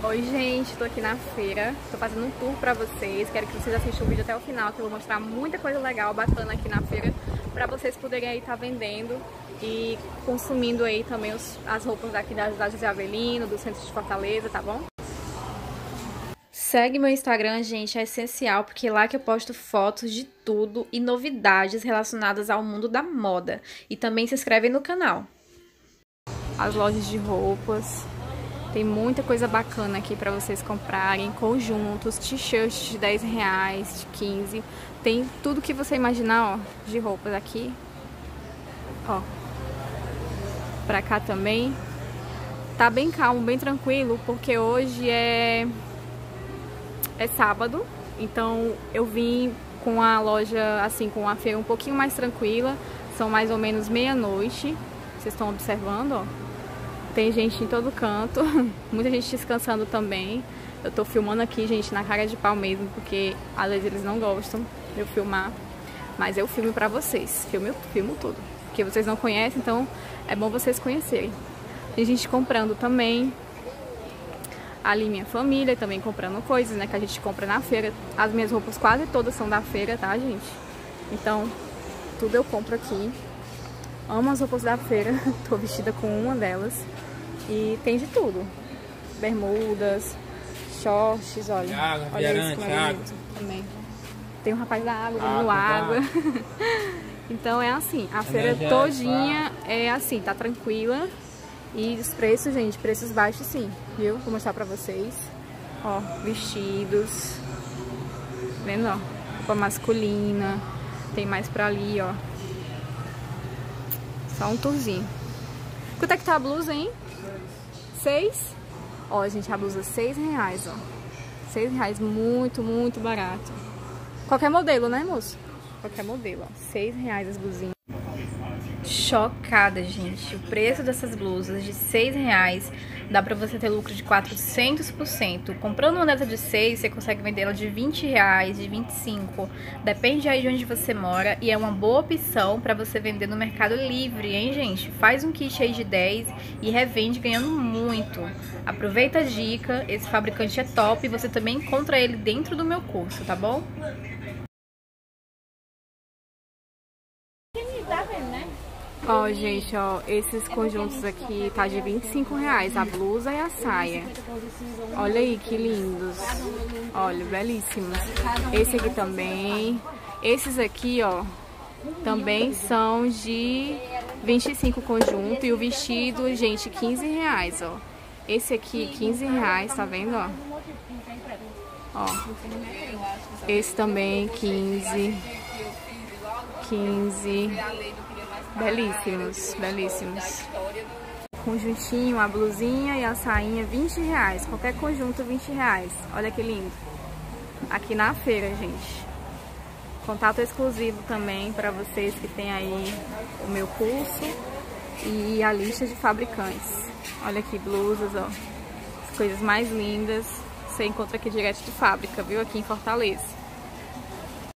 Oi gente, tô aqui na feira, tô fazendo um tour pra vocês, quero que vocês assistam o vídeo até o final, que eu vou mostrar muita coisa legal, bacana aqui na feira, pra vocês poderem aí estar tá vendendo e consumindo aí também os, as roupas daqui da, da José Avelino, do centro de Fortaleza, tá bom? Segue meu Instagram, gente, é essencial, porque lá que eu posto fotos de tudo e novidades relacionadas ao mundo da moda. E também se inscreve no canal. As lojas de roupas, tem muita coisa bacana aqui para vocês comprarem, conjuntos, t-shirts de 10 reais, de 15. Tem tudo que você imaginar, ó, de roupas aqui. Ó. Pra cá também. Tá bem calmo, bem tranquilo, porque hoje é... É sábado, então eu vim com a loja, assim, com a feira um pouquinho mais tranquila. São mais ou menos meia-noite. Vocês estão observando, ó. Tem gente em todo canto, muita gente descansando também. Eu tô filmando aqui, gente, na cara de pau mesmo, porque às vezes eles não gostam de eu filmar. Mas eu filmo pra vocês, filmo, filmo tudo. Porque vocês não conhecem, então é bom vocês conhecerem. Tem gente comprando também. Ali minha família também comprando coisas, né, que a gente compra na feira. As minhas roupas quase todas são da feira, tá, gente? Então, tudo eu compro aqui. Amo as roupas da feira, tô vestida com uma delas. E tem de tudo. Bermudas, shorts, olha. Água, olha isso, água. também. Tem um rapaz da água, vendendo água. então é assim, a feira todinha é assim, tá tranquila. E os preços, gente, preços baixos sim, viu? Vou mostrar pra vocês. Ó, vestidos. Vendo, ó? Roupa masculina. Tem mais pra ali, ó. Só um tourzinho. Quanto é que tá a blusa, hein? Seis? Ó, gente, a blusa seis reais, ó. Seis reais, muito, muito barato. Qualquer modelo, né, moço? Qualquer modelo, ó. Seis reais as blusinhas chocada, gente. O preço dessas blusas de 6 reais dá pra você ter lucro de 400%. Comprando uma dessa de 6, você consegue vender ela de 20 reais, de 25. Depende aí de onde você mora e é uma boa opção pra você vender no Mercado Livre, hein, gente? Faz um kit aí de 10 e revende ganhando muito. Aproveita a dica, esse fabricante é top e você também encontra ele dentro do meu curso, tá bom? Ó, gente, ó, esses conjuntos aqui tá de 25 reais, a blusa e a saia. Olha aí que lindos. Olha, belíssimos. Esse aqui também. Esses aqui, ó, também são de 25 conjunto e o vestido, gente, 15 reais, ó. Esse aqui, 15 reais, tá vendo, ó? Ó. Esse também, 15. 15. Belíssimos, belíssimos. Conjuntinho, a blusinha e a sainha, 20 reais. Qualquer conjunto, 20 reais. Olha que lindo. Aqui na feira, gente. Contato exclusivo também para vocês que tem aí o meu curso e a lista de fabricantes. Olha aqui, blusas, ó. As coisas mais lindas. Você encontra aqui direto de fábrica, viu? Aqui em Fortaleza.